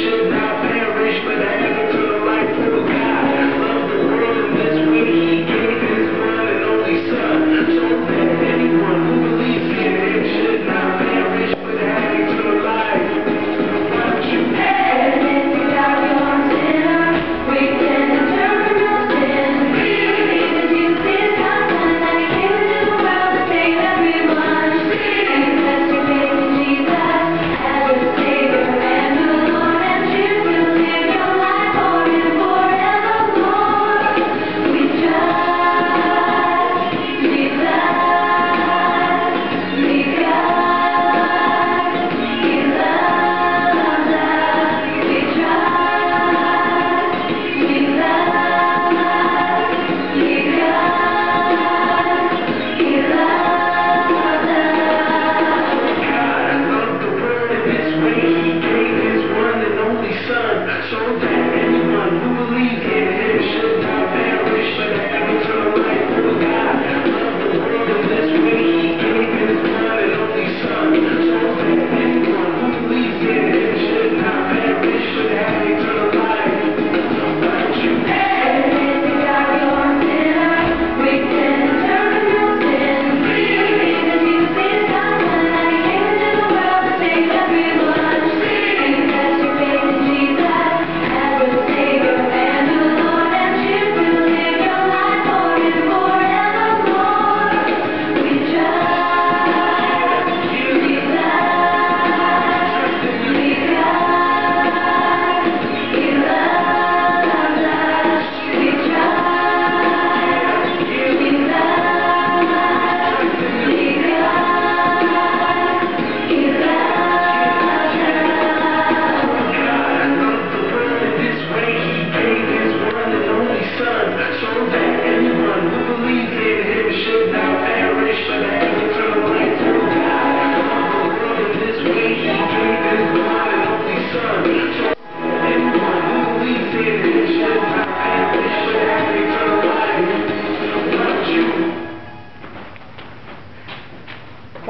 should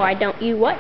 Why don't you what?